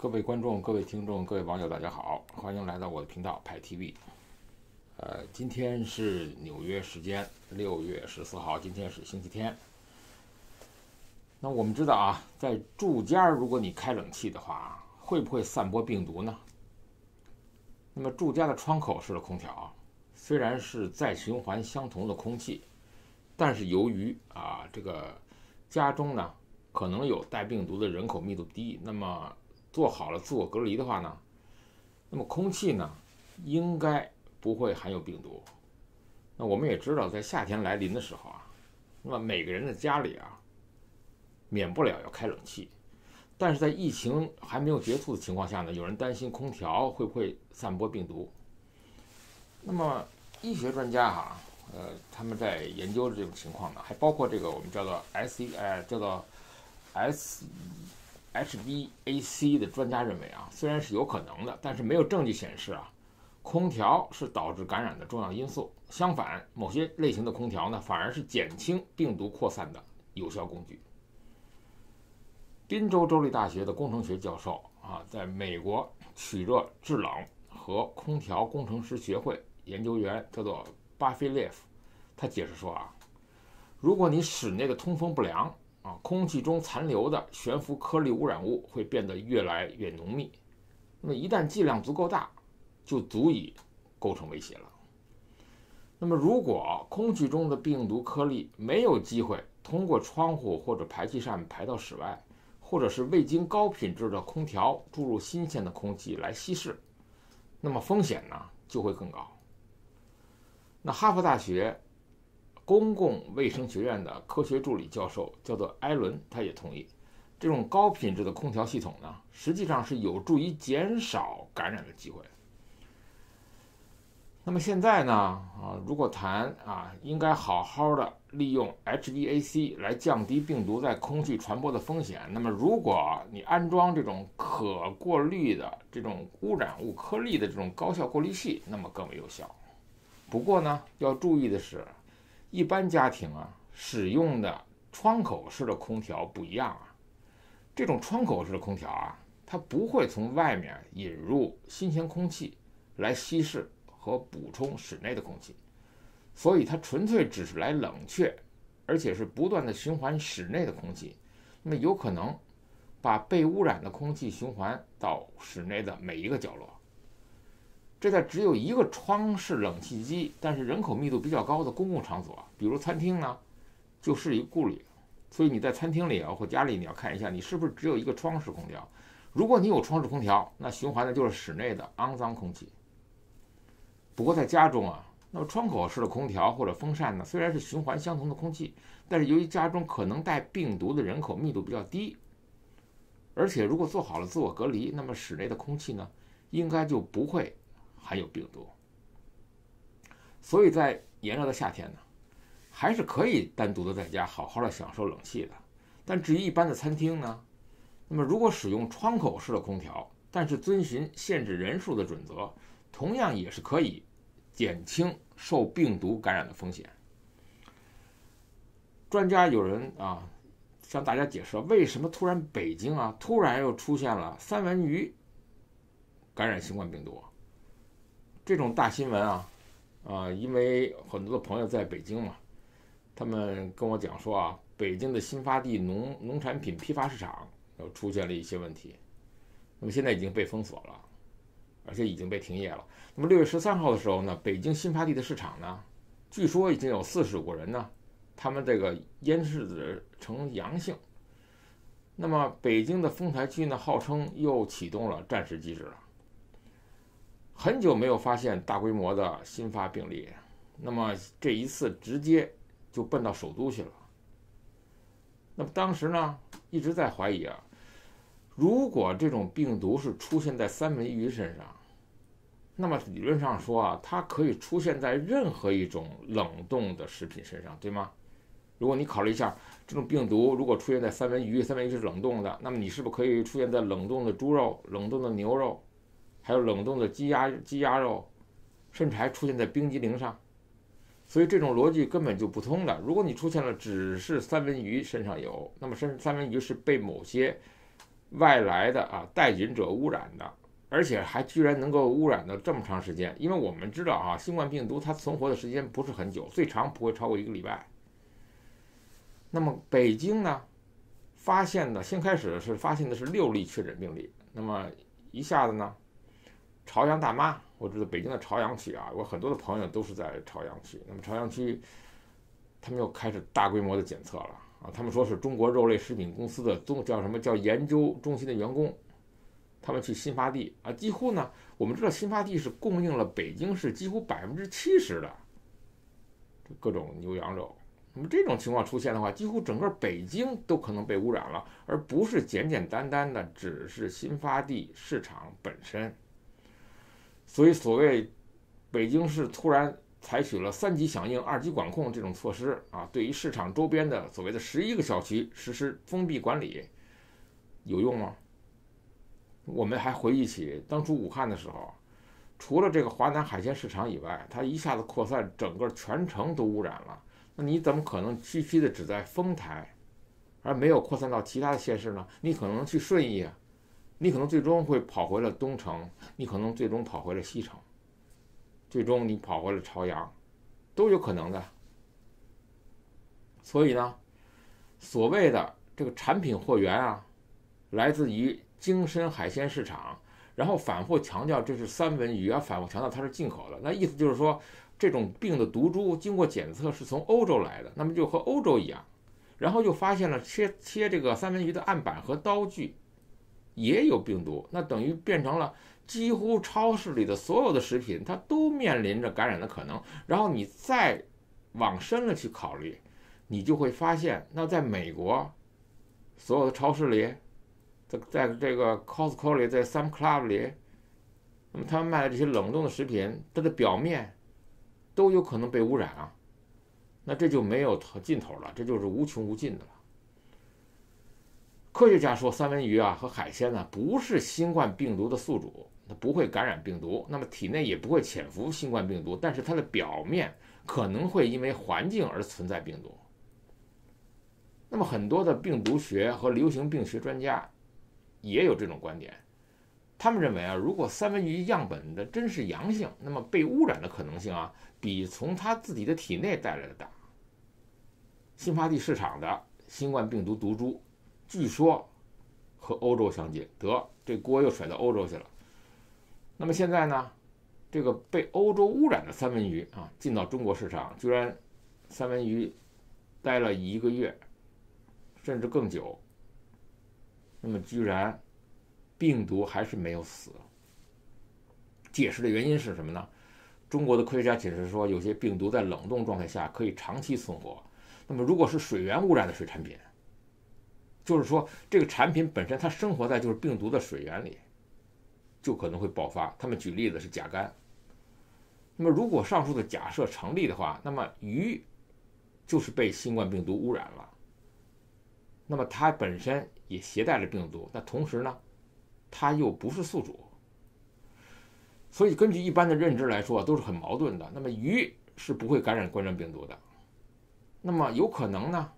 各位观众、各位听众、各位网友，大家好，欢迎来到我的频道派 TV。呃，今天是纽约时间六月十四号，今天是星期天。那我们知道啊，在住家如果你开冷气的话，会不会散播病毒呢？那么住家的窗口式的空调，虽然是再循环相同的空气，但是由于啊这个家中呢可能有带病毒的人口密度低，那么做好了自我隔离的话呢，那么空气呢应该不会含有病毒。那我们也知道，在夏天来临的时候啊，那么每个人的家里啊。免不了要开冷气，但是在疫情还没有结束的情况下呢，有人担心空调会不会散播病毒。那么医学专家哈，呃，他们在研究这种情况呢，还包括这个我们叫做 S E 呃叫做 S H B A C 的专家认为啊，虽然是有可能的，但是没有证据显示啊，空调是导致感染的重要因素。相反，某些类型的空调呢，反而是减轻病毒扩散的有效工具。宾州州立大学的工程学教授啊，在美国取热制冷和空调工程师学会研究员叫做巴菲列夫，他解释说啊，如果你室内的通风不良啊，空气中残留的悬浮颗粒污染物会变得越来越浓密，那么一旦剂量足够大，就足以构成威胁了。那么如果空气中的病毒颗粒没有机会通过窗户或者排气扇排到室外，或者是未经高品质的空调注入新鲜的空气来稀释，那么风险呢就会更高。那哈佛大学公共卫生学院的科学助理教授叫做艾伦，他也同意，这种高品质的空调系统呢，实际上是有助于减少感染的机会。那么现在呢？啊，如果谈啊，应该好好的利用 HVAC 来降低病毒在空气传播的风险。那么，如果你安装这种可过滤的这种污染物颗粒的这种高效过滤器，那么更为有效。不过呢，要注意的是，一般家庭啊使用的窗口式的空调不一样啊。这种窗口式的空调啊，它不会从外面引入新鲜空气来稀释。和补充室内的空气，所以它纯粹只是来冷却，而且是不断的循环室内的空气，那么有可能把被污染的空气循环到室内的每一个角落。这在只有一个窗式冷气机，但是人口密度比较高的公共场所，比如餐厅呢，就是一个顾虑。所以你在餐厅里啊或家里，你要看一下你是不是只有一个窗式空调。如果你有窗式空调，那循环的就是室内的肮脏空气。不过在家中啊，那么窗口式的空调或者风扇呢，虽然是循环相同的空气，但是由于家中可能带病毒的人口密度比较低，而且如果做好了自我隔离，那么室内的空气呢，应该就不会含有病毒。所以在炎热的夏天呢，还是可以单独的在家好好的享受冷气的。但至于一般的餐厅呢，那么如果使用窗口式的空调，但是遵循限制人数的准则，同样也是可以。减轻受病毒感染的风险。专家有人啊，向大家解释为什么突然北京啊突然又出现了三文鱼感染新冠病毒这种大新闻啊啊，因为很多的朋友在北京嘛，他们跟我讲说啊，北京的新发地农农产品批发市场又出现了一些问题，那么现在已经被封锁了。而且已经被停业了。那么六月十三号的时候呢，北京新发地的市场呢，据说已经有四十五个人呢，他们这个咽拭子呈阳性。那么北京的丰台区呢，号称又启动了战时机制了。很久没有发现大规模的新发病例，那么这一次直接就奔到首都去了。那么当时呢，一直在怀疑啊。如果这种病毒是出现在三文鱼身上，那么理论上说啊，它可以出现在任何一种冷冻的食品身上，对吗？如果你考虑一下，这种病毒如果出现在三文鱼，三文鱼是冷冻的，那么你是不是可以出现在冷冻的猪肉、冷冻的牛肉，还有冷冻的鸡鸭鸡鸭肉，甚至还出现在冰激凌上？所以这种逻辑根本就不通的。如果你出现了只是三文鱼身上有，那么三三文鱼是被某些外来的啊带菌者污染的，而且还居然能够污染到这么长时间。因为我们知道啊，新冠病毒它存活的时间不是很久，最长不会超过一个礼拜。那么北京呢，发现的先开始是发现的是六例确诊病例，那么一下子呢，朝阳大妈，我知道北京的朝阳区啊，我很多的朋友都是在朝阳区，那么朝阳区他们又开始大规模的检测了。啊，他们说是中国肉类食品公司的中叫什么叫研究中心的员工，他们去新发地啊，几乎呢，我们知道新发地是供应了北京市几乎百分之七十的各种牛羊肉。那么这种情况出现的话，几乎整个北京都可能被污染了，而不是简简单单的只是新发地市场本身。所以，所谓北京市突然。采取了三级响应、二级管控这种措施啊，对于市场周边的所谓的十一个小区实施封闭管理，有用吗？我们还回忆起当初武汉的时候，除了这个华南海鲜市场以外，它一下子扩散，整个全城都污染了。那你怎么可能区区的只在丰台，而没有扩散到其他的县市呢？你可能去顺义啊，你可能最终会跑回了东城，你可能最终跑回了西城。最终你跑回了朝阳，都有可能的。所以呢，所谓的这个产品货源啊，来自于京深海鲜市场，然后反复强调这是三文鱼啊，反复强调它是进口的。那意思就是说，这种病的毒株经过检测是从欧洲来的，那么就和欧洲一样。然后又发现了切切这个三文鱼的案板和刀具也有病毒，那等于变成了。几乎超市里的所有的食品，它都面临着感染的可能。然后你再往深了去考虑，你就会发现，那在美国所有的超市里，在在这个 Costco 里，在 Some Club 里，那么他们卖的这些冷冻的食品，它的表面都有可能被污染啊。那这就没有头尽头了，这就是无穷无尽的了。科学家说，三文鱼啊和海鲜呢，不是新冠病毒的宿主。它不会感染病毒，那么体内也不会潜伏新冠病毒，但是它的表面可能会因为环境而存在病毒。那么很多的病毒学和流行病学专家也有这种观点，他们认为啊，如果三文鱼样本的真是阳性，那么被污染的可能性啊，比从它自己的体内带来的大。新发地市场的新冠病毒毒株，据说和欧洲相近，得这锅又甩到欧洲去了。那么现在呢，这个被欧洲污染的三文鱼啊，进到中国市场，居然三文鱼待了一个月，甚至更久。那么居然病毒还是没有死。解释的原因是什么呢？中国的科学家解释说，有些病毒在冷冻状态下可以长期存活。那么如果是水源污染的水产品，就是说这个产品本身它生活在就是病毒的水源里。就可能会爆发。他们举例子是甲肝。那么，如果上述的假设成立的话，那么鱼就是被新冠病毒污染了。那么它本身也携带了病毒，那同时呢，它又不是宿主。所以，根据一般的认知来说，都是很矛盾的。那么鱼是不会感染冠状病毒的。那么有可能呢，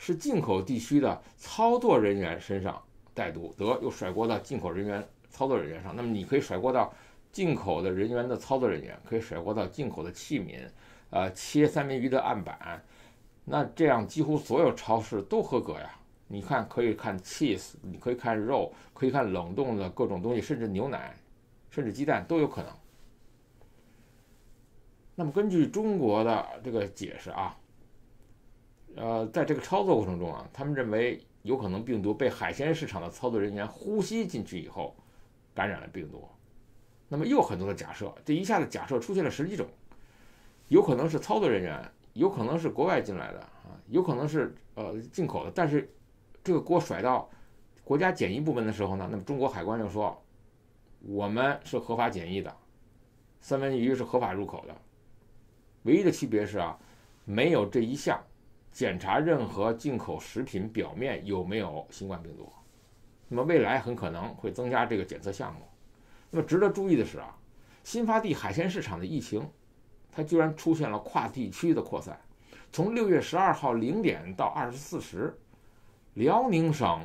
是进口地区的操作人员身上带毒，得又甩锅到进口人员。操作人员上，那么你可以甩锅到进口的人员的操作人员，可以甩锅到进口的器皿，呃，切三文鱼的案板，那这样几乎所有超市都合格呀。你看，可以看 cheese，你可以看肉，可以看冷冻的各种东西，甚至牛奶，甚至鸡蛋都有可能。那么根据中国的这个解释啊，呃，在这个操作过程中啊，他们认为有可能病毒被海鲜市场的操作人员呼吸进去以后。感染了病毒，那么又很多的假设，这一下子假设出现了十几种，有可能是操作人员，有可能是国外进来的啊，有可能是呃进口的，但是这个锅甩到国家检疫部门的时候呢，那么中国海关就说我们是合法检疫的，三文鱼是合法入口的，唯一的区别是啊，没有这一项检查任何进口食品表面有没有新冠病毒。那么未来很可能会增加这个检测项目。那么值得注意的是啊，新发地海鲜市场的疫情，它居然出现了跨地区的扩散。从六月十二号零点到二十四时，辽宁省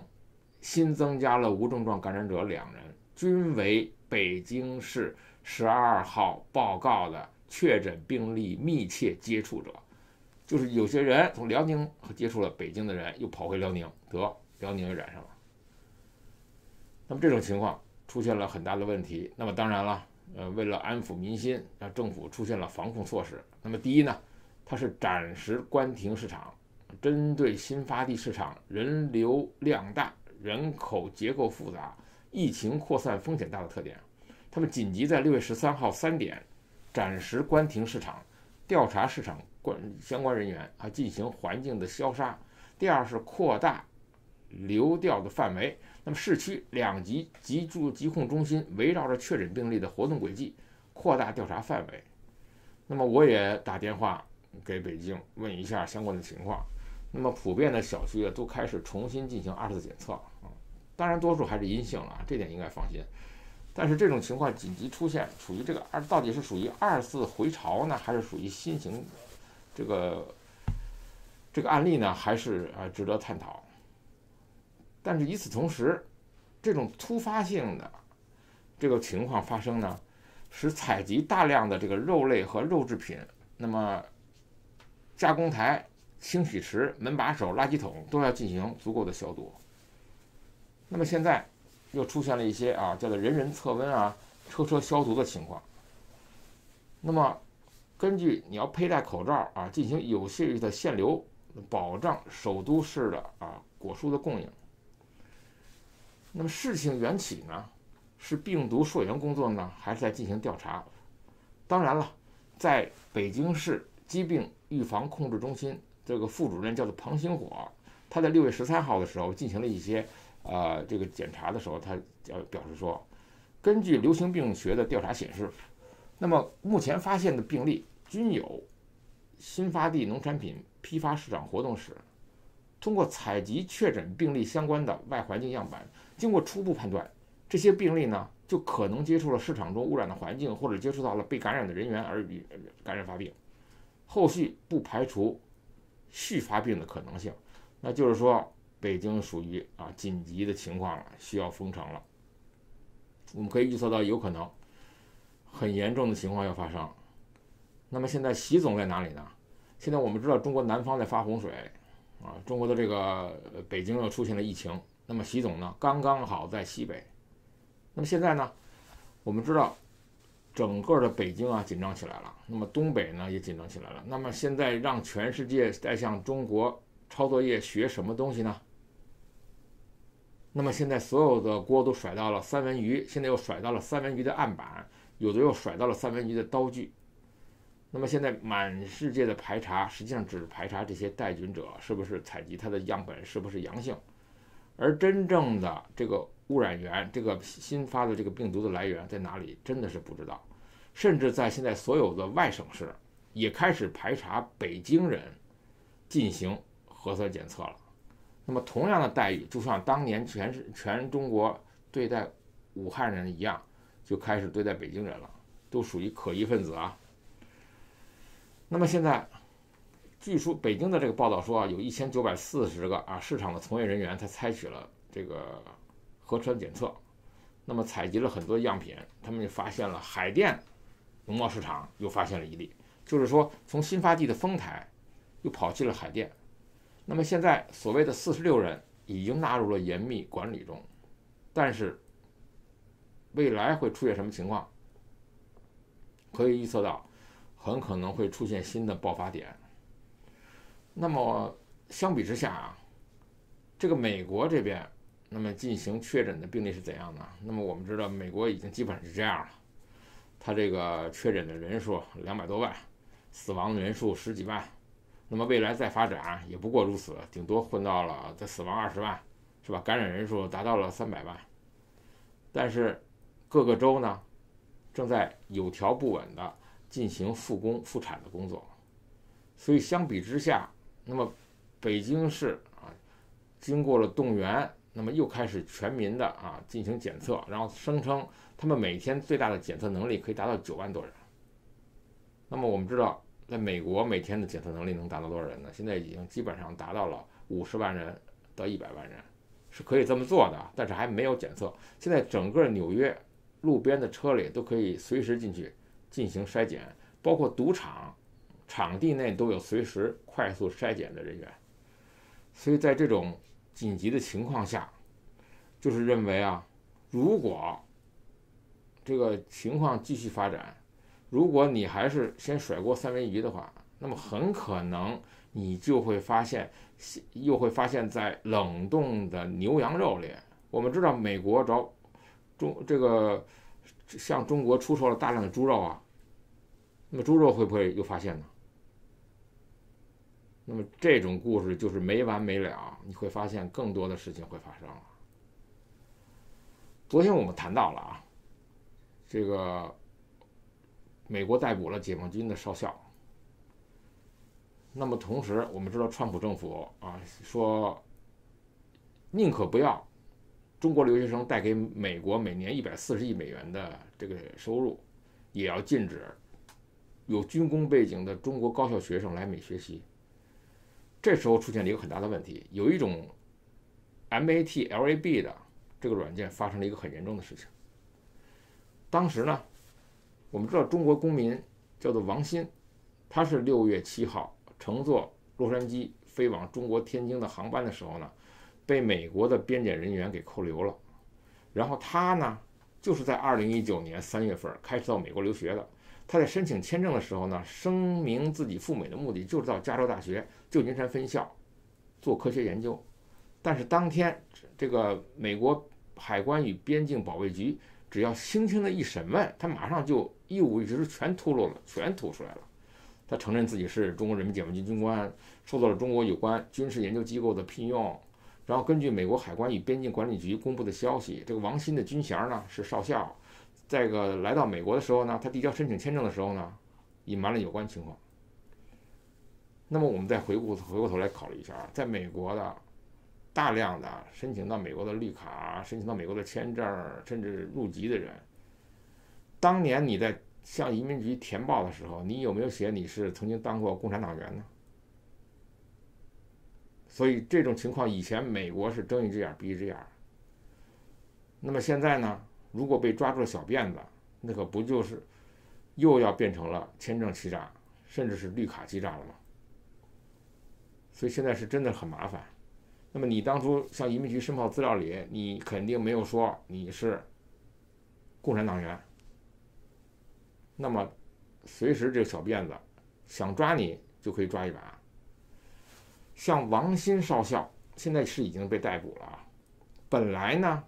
新增加了无症状感染者两人，均为北京市十二号报告的确诊病例密切接触者。就是有些人从辽宁接触了北京的人，又跑回辽宁，得辽宁又染上了。那么这种情况出现了很大的问题。那么当然了，呃，为了安抚民心，让政府出现了防控措施。那么第一呢，它是暂时关停市场，针对新发地市场人流量大、人口结构复杂、疫情扩散风险大的特点，他们紧急在六月十三号三点暂时关停市场，调查市场。关相关人员啊进行环境的消杀。第二是扩大流调的范围。那么市区两级急住疾控中心围绕着确诊病例的活动轨迹，扩大调查范围。那么我也打电话给北京问一下相关的情况。那么普遍的小区啊都开始重新进行二次检测啊，当然多数还是阴性了，这点应该放心。但是这种情况紧急出现，属于这个二到底是属于二次回潮呢，还是属于新型？这个这个案例呢，还是啊值得探讨。但是与此同时，这种突发性的这个情况发生呢，使采集大量的这个肉类和肉制品，那么加工台、清洗池、门把手、垃圾桶都要进行足够的消毒。那么现在又出现了一些啊叫做人人测温啊、车车消毒的情况。那么。根据你要佩戴口罩啊，进行有序的限流，保障首都市的啊果蔬的供应。那么事情缘起呢，是病毒溯源工作呢，还是在进行调查？当然了，在北京市疾病预防控制中心这个副主任叫做庞星火，他在六月十三号的时候进行了一些呃这个检查的时候，他表表示说，根据流行病学的调查显示。那么目前发现的病例均有新发地农产品批发市场活动时，通过采集确诊病例相关的外环境样本，经过初步判断，这些病例呢就可能接触了市场中污染的环境，或者接触到了被感染的人员而与感染发病。后续不排除续发病的可能性。那就是说，北京属于啊紧急的情况了，需要封城了。我们可以预测到有可能。很严重的情况要发生，那么现在习总在哪里呢？现在我们知道中国南方在发洪水，啊，中国的这个北京又出现了疫情，那么习总呢刚刚好在西北，那么现在呢，我们知道整个的北京啊紧张起来了，那么东北呢也紧张起来了，那么现在让全世界在向中国抄作业学什么东西呢？那么现在所有的锅都甩到了三文鱼，现在又甩到了三文鱼的案板。有的又甩到了三文鱼的刀具，那么现在满世界的排查实际上只排查这些带菌者是不是采集它的样本是不是阳性，而真正的这个污染源、这个新发的这个病毒的来源在哪里，真的是不知道。甚至在现在所有的外省市也开始排查北京人进行核酸检测了。那么同样的待遇，就像当年全是全中国对待武汉人一样。就开始对待北京人了，都属于可疑分子啊。那么现在，据说北京的这个报道说啊，有一千九百四十个啊市场的从业人员，他采取了这个核酸检测，那么采集了很多样品，他们就发现了海淀农贸市场又发现了一例，就是说从新发地的丰台又跑去了海淀。那么现在所谓的四十六人已经纳入了严密管理中，但是。未来会出现什么情况？可以预测到，很可能会出现新的爆发点。那么相比之下啊，这个美国这边，那么进行确诊的病例是怎样呢？那么我们知道，美国已经基本上是这样了，它这个确诊的人数两百多万，死亡人数十几万，那么未来再发展也不过如此，顶多混到了这死亡二十万，是吧？感染人数达到了三百万，但是。各个州呢，正在有条不紊地进行复工复产的工作，所以相比之下，那么北京市啊，经过了动员，那么又开始全民的啊进行检测，然后声称他们每天最大的检测能力可以达到九万多人。那么我们知道，在美国每天的检测能力能达到多少人呢？现在已经基本上达到了五十万人到一百万人，是可以这么做的，但是还没有检测。现在整个纽约路边的车里都可以随时进去进行筛检，包括赌场场地内都有随时快速筛检的人员。所以在这种紧急的情况下，就是认为啊，如果这个情况继续发展，如果你还是先甩锅三文鱼的话，那么很可能你就会发现，又会发现，在冷冻的牛羊肉里，我们知道美国找中这个向中国出售了大量的猪肉啊，那么猪肉会不会又发现呢？那么这种故事就是没完没了，你会发现更多的事情会发生了。昨天我们谈到了啊。这个美国逮捕了解放军的少校。那么同时，我们知道川普政府啊说，宁可不要中国留学生带给美国每年一百四十亿美元的这个收入，也要禁止有军工背景的中国高校学生来美学习。这时候出现了一个很大的问题，有一种 MATLAB 的这个软件发生了一个很严重的事情。当时呢，我们知道中国公民叫做王鑫，他是六月七号乘坐洛杉矶飞往中国天津的航班的时候呢，被美国的边检人员给扣留了。然后他呢，就是在二零一九年三月份开始到美国留学的。他在申请签证的时候呢，声明自己赴美的目的就是到加州大学旧金山分校做科学研究。但是当天，这个美国海关与边境保卫局。只要轻轻的一审问，他马上就一五一十全吐露了，全吐出来了。他承认自己是中国人民解放军军官，受到了中国有关军事研究机构的聘用。然后根据美国海关与边境管理局公布的消息，这个王鑫的军衔呢是少校。再个来到美国的时候呢，他递交申请签证的时候呢，隐瞒了有关情况。那么我们再回顾回过头来考虑一下啊，在美国的。大量的申请到美国的绿卡、申请到美国的签证，甚至入籍的人，当年你在向移民局填报的时候，你有没有写你是曾经当过共产党员呢？所以这种情况以前美国是睁一只眼闭一只眼。那么现在呢？如果被抓住了小辫子，那可不就是又要变成了签证欺诈，甚至是绿卡欺诈了吗？所以现在是真的很麻烦。那么你当初向移民局申报资料里，你肯定没有说你是共产党员。那么随时这个小辫子想抓你就可以抓一把。像王鑫少校现在是已经被逮捕了啊，本来呢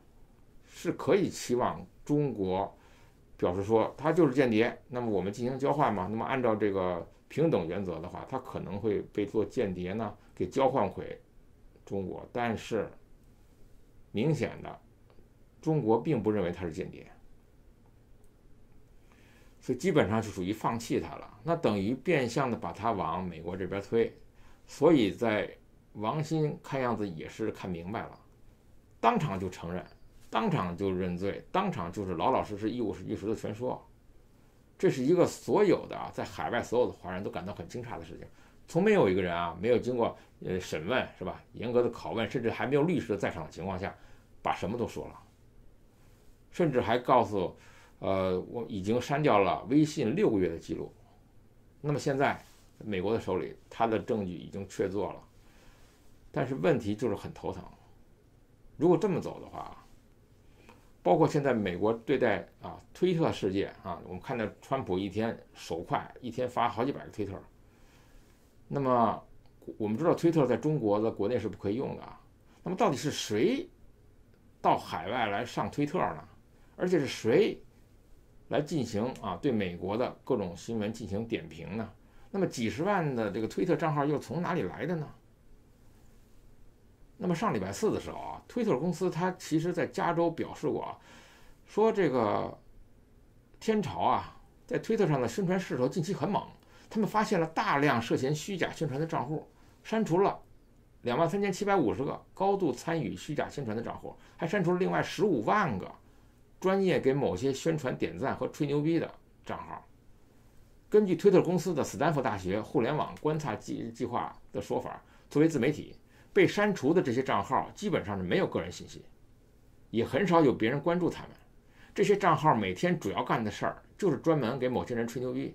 是可以期望中国表示说他就是间谍，那么我们进行交换嘛。那么按照这个平等原则的话，他可能会被做间谍呢给交换回。中国，但是明显的，中国并不认为他是间谍，所以基本上是属于放弃他了。那等于变相的把他往美国这边推。所以在王鑫看样子也是看明白了，当场就承认，当场就认罪，当场就是老老实实一五一十的全说。这是一个所有的啊在海外所有的华人都感到很惊诧的事情。从没有一个人啊，没有经过呃审问是吧？严格的拷问，甚至还没有律师在场的情况下，把什么都说了，甚至还告诉，呃，我已经删掉了微信六个月的记录。那么现在，美国的手里，他的证据已经确凿了，但是问题就是很头疼。如果这么走的话，包括现在美国对待啊推特世界啊，我们看到川普一天手快，一天发好几百个推特。那么，我们知道推特在中国的国内是不可以用的。那么，到底是谁到海外来上推特呢？而且是谁来进行啊对美国的各种新闻进行点评呢？那么，几十万的这个推特账号又从哪里来的呢？那么上礼拜四的时候啊，推特公司它其实在加州表示过，说这个天朝啊在推特上的宣传势头近期很猛。他们发现了大量涉嫌虚假宣传的账户，删除了两万三千七百五十个高度参与虚假宣传的账户，还删除了另外十五万个专业给某些宣传点赞和吹牛逼的账号。根据推特公司的斯坦福大学互联网观察计计划的说法，作为自媒体，被删除的这些账号基本上是没有个人信息，也很少有别人关注他们。这些账号每天主要干的事儿就是专门给某些人吹牛逼、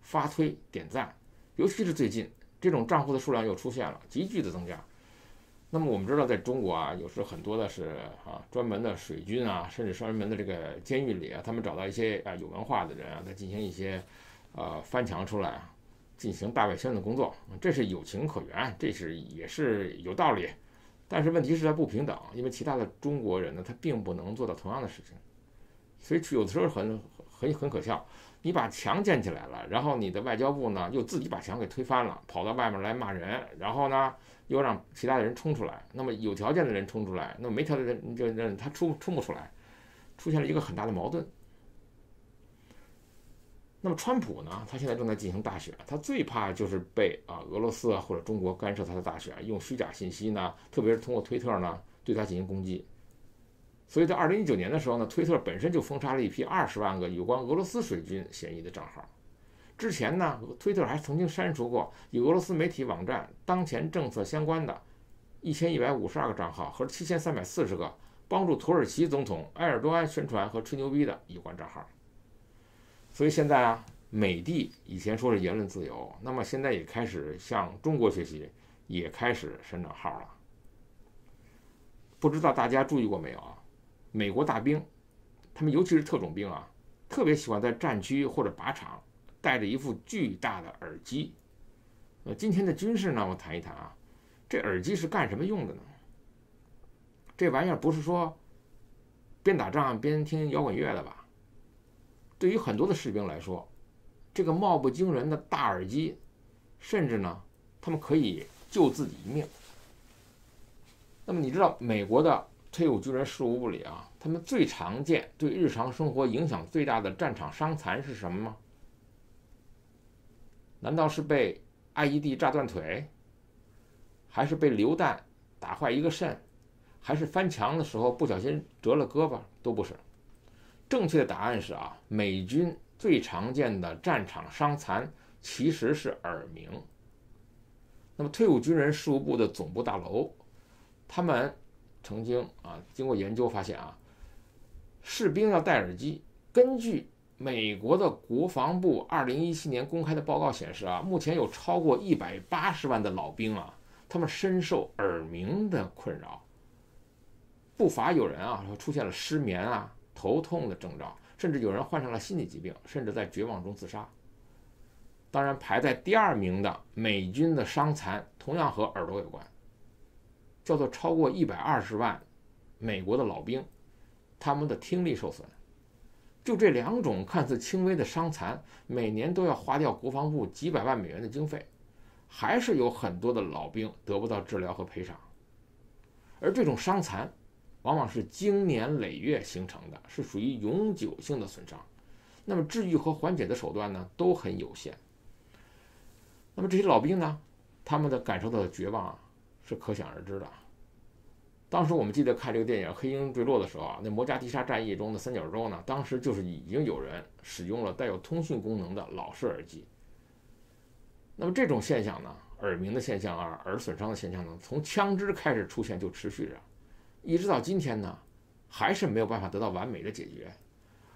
发推、点赞，尤其是最近这种账户的数量又出现了急剧的增加。那么我们知道，在中国啊，有时很多的是啊专门的水军啊，甚至专门的这个监狱里啊，他们找到一些啊有文化的人啊，在进行一些呃翻墙出来，进行大外宣的工作，这是有情可原，这是也是有道理。但是问题是在不平等，因为其他的中国人呢，他并不能做到同样的事情。所以有的时候很很很可笑，你把墙建起来了，然后你的外交部呢又自己把墙给推翻了，跑到外面来骂人，然后呢又让其他的人冲出来。那么有条件的人冲出来，那么没条件的人就让他冲冲不出来，出现了一个很大的矛盾。那么川普呢，他现在正在进行大选，他最怕就是被啊俄罗斯啊或者中国干涉他的大选，用虚假信息呢，特别是通过推特呢对他进行攻击。所以在二零一九年的时候呢，推特本身就封杀了一批二十万个有关俄罗斯水军嫌疑的账号。之前呢，推特还曾经删除过与俄罗斯媒体网站当前政策相关的一千一百五十二个账号和七千三百四十个帮助土耳其总统埃尔多安宣传和吹牛逼的有关账号。所以现在啊，美帝以前说是言论自由，那么现在也开始向中国学习，也开始删账号了。不知道大家注意过没有啊？美国大兵，他们尤其是特种兵啊，特别喜欢在战区或者靶场带着一副巨大的耳机。呃，今天的军事呢，我谈一谈啊，这耳机是干什么用的呢？这玩意儿不是说边打仗边听摇滚乐的吧？对于很多的士兵来说，这个貌不惊人的大耳机，甚至呢，他们可以救自己一命。那么你知道美国的？退伍军人事务部里啊，他们最常见、对日常生活影响最大的战场伤残是什么吗？难道是被 IED 炸断腿，还是被榴弹打坏一个肾，还是翻墙的时候不小心折了胳膊？都不是。正确的答案是啊，美军最常见的战场伤残其实是耳鸣。那么退伍军人事务部的总部大楼，他们。曾经啊，经过研究发现啊，士兵要戴耳机。根据美国的国防部二零一七年公开的报告显示啊，目前有超过一百八十万的老兵啊，他们深受耳鸣的困扰。不乏有人啊，出现了失眠啊、头痛的征兆，甚至有人患上了心理疾病，甚至在绝望中自杀。当然，排在第二名的美军的伤残，同样和耳朵有关。叫做超过一百二十万美国的老兵，他们的听力受损。就这两种看似轻微的伤残，每年都要花掉国防部几百万美元的经费，还是有很多的老兵得不到治疗和赔偿。而这种伤残，往往是经年累月形成的，是属于永久性的损伤。那么治愈和缓解的手段呢，都很有限。那么这些老兵呢，他们的感受到的绝望啊。是可想而知的。当时我们记得看这个电影《黑鹰坠落》的时候啊，那摩加迪沙战役中的三角洲呢，当时就是已经有人使用了带有通讯功能的老式耳机。那么这种现象呢，耳鸣的现象啊，耳损伤的现象呢，从枪支开始出现就持续着，一直到今天呢，还是没有办法得到完美的解决。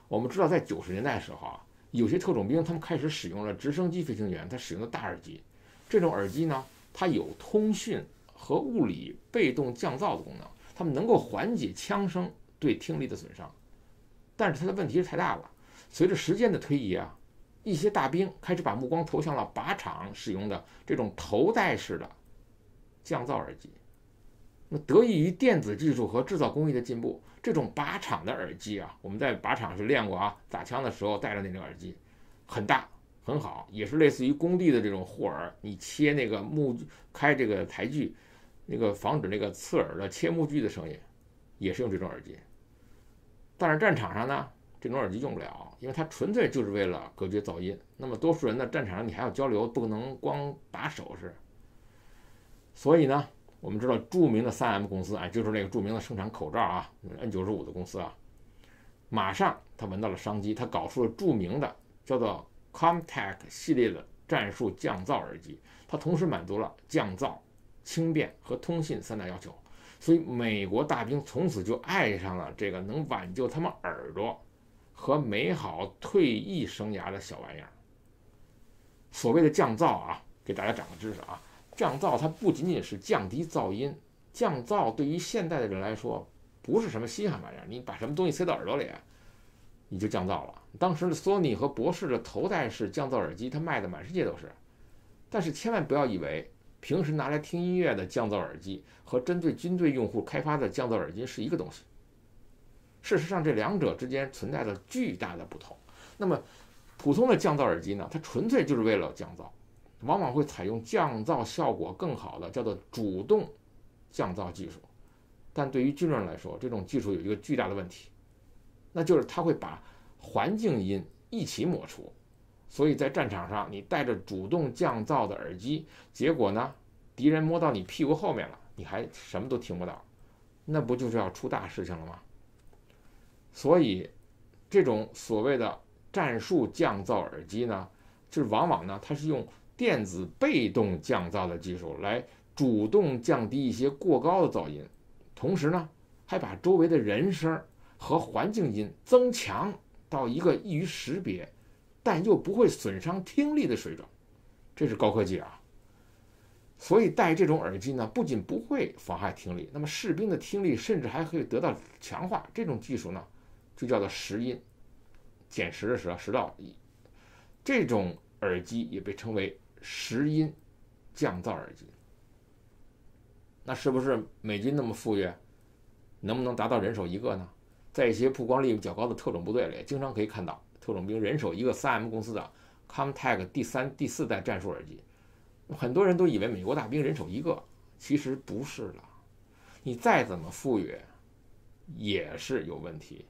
我们知道，在九十年代的时候啊，有些特种兵他们开始使用了直升机飞行员他使用的大耳机，这种耳机呢，它有通讯。和物理被动降噪的功能，它们能够缓解枪声对听力的损伤，但是它的问题是太大了。随着时间的推移啊，一些大兵开始把目光投向了靶场使用的这种头戴式的降噪耳机。那得益于电子技术和制造工艺的进步，这种靶场的耳机啊，我们在靶场是练过啊，打枪的时候戴着那种耳机，很大很好，也是类似于工地的这种护耳，你切那个木开这个台锯。那个防止那个刺耳的切木锯的声音，也是用这种耳机。但是战场上呢，这种耳机用不了，因为它纯粹就是为了隔绝噪音。那么多数人呢，战场上你还要交流，不能光打手势。所以呢，我们知道著名的 3M 公司啊，就是那个著名的生产口罩啊，N95 的公司啊，马上他闻到了商机，他搞出了著名的叫做 Comtech 系列的战术降噪耳机，它同时满足了降噪。轻便和通信三大要求。所以美国大兵从此就爱上了这个能挽救他们耳朵和美好退役生涯的小玩意儿。所谓的降噪啊，给大家讲个知识啊，降噪它不仅仅是降低噪音，降噪对于现代的人来说不是什么稀罕玩意儿。你把什么东西塞到耳朵里，你就降噪了。当时的索尼和博士的头戴式降噪耳机，它卖的满世界都是。但是千万不要以为平时拿来听音乐的降噪耳机和针对军队用户开发的降噪耳机是一个东西。事实上，这两者之间存在着巨大的不同。那么，普通的降噪耳机呢？它纯粹就是为了降噪，往往会采用降噪效果更好的叫做主动降噪技术。但对于军人来说，这种技术有一个巨大的问题，那就是它会把环境音一起抹除。所以在战场上，你戴着主动降噪的耳机，结果呢，敌人摸到你屁股后面了，你还什么都听不到，那不就是要出大事情了吗？所以，这种所谓的。战术降噪耳机呢，就是往往呢，它是用电子被动降噪的技术来主动降低一些过高的噪音，同时呢，还把周围的人声和环境音增强到一个易于识别，但又不会损伤听力的水准，这是高科技啊。所以戴这种耳机呢，不仅不会妨害听力，那么士兵的听力甚至还可以得到强化。这种技术呢，就叫做拾音。减拾的时候，十到，这种耳机也被称为石英降噪耳机。那是不是美军那么富裕，能不能达到人手一个呢？在一些曝光率较高的特种部队里，经常可以看到特种兵人手一个 3M 公司的 Comtech 第三、第四代战术耳机。很多人都以为美国大兵人手一个，其实不是了。你再怎么富裕，也是有问题。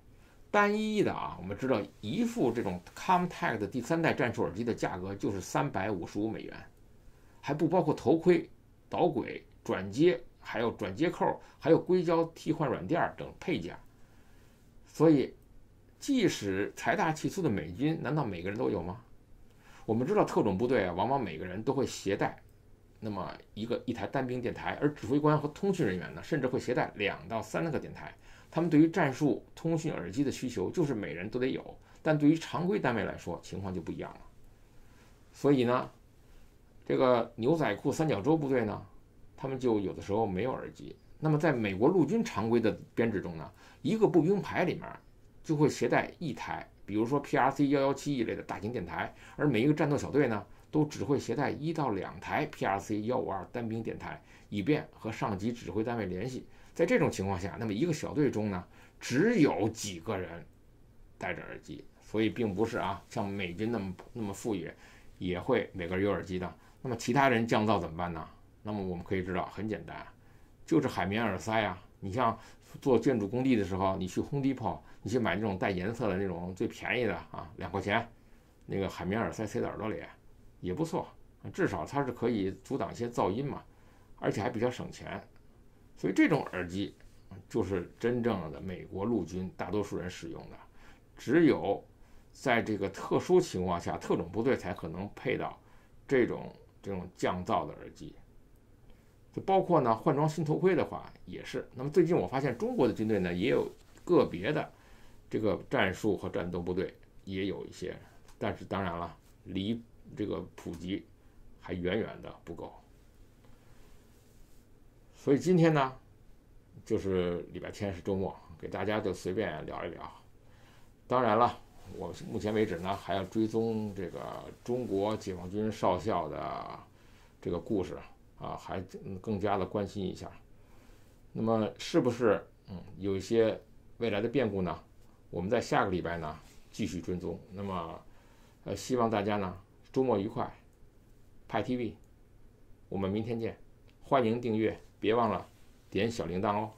单一的啊，我们知道一副这种 Comtag 的第三代战术耳机的价格就是三百五十五美元，还不包括头盔、导轨、转接，还有转接扣，还有硅胶替换软垫等配件。所以，即使财大气粗的美军，难道每个人都有吗？我们知道特种部队啊，往往每个人都会携带那么一个一台单兵电台，而指挥官和通讯人员呢，甚至会携带两到三个电台。他们对于战术通讯耳机的需求就是每人都得有，但对于常规单位来说情况就不一样了。所以呢，这个牛仔裤三角洲部队呢，他们就有的时候没有耳机。那么在美国陆军常规的编制中呢，一个步兵排里面就会携带一台，比如说 PRC 幺幺七一类的大型电台，而每一个战斗小队呢，都只会携带一到两台 PRC 幺五二单兵电台，以便和上级指挥单位联系。在这种情况下，那么一个小队中呢，只有几个人戴着耳机，所以并不是啊，像美军那么那么富裕，也会每个人有耳机的。那么其他人降噪怎么办呢？那么我们可以知道，很简单，就是海绵耳塞啊。你像做建筑工地的时候，你去 Home Depot，你去买那种带颜色的那种最便宜的啊，两块钱，那个海绵耳塞塞到耳朵里也不错，至少它是可以阻挡一些噪音嘛，而且还比较省钱。所以这种耳机就是真正的美国陆军大多数人使用的，只有在这个特殊情况下，特种部队才可能配到这种这种降噪的耳机。就包括呢换装新头盔的话也是。那么最近我发现中国的军队呢也有个别的这个战术和战斗部队也有一些，但是当然了，离这个普及还远远的不够。所以今天呢，就是礼拜天是周末，给大家就随便聊一聊。当然了，我目前为止呢还要追踪这个中国解放军少校的这个故事啊，还更加的关心一下。那么是不是嗯有一些未来的变故呢？我们在下个礼拜呢继续追踪。那么呃，希望大家呢周末愉快，派 TV，我们明天见，欢迎订阅。别忘了点小铃铛哦。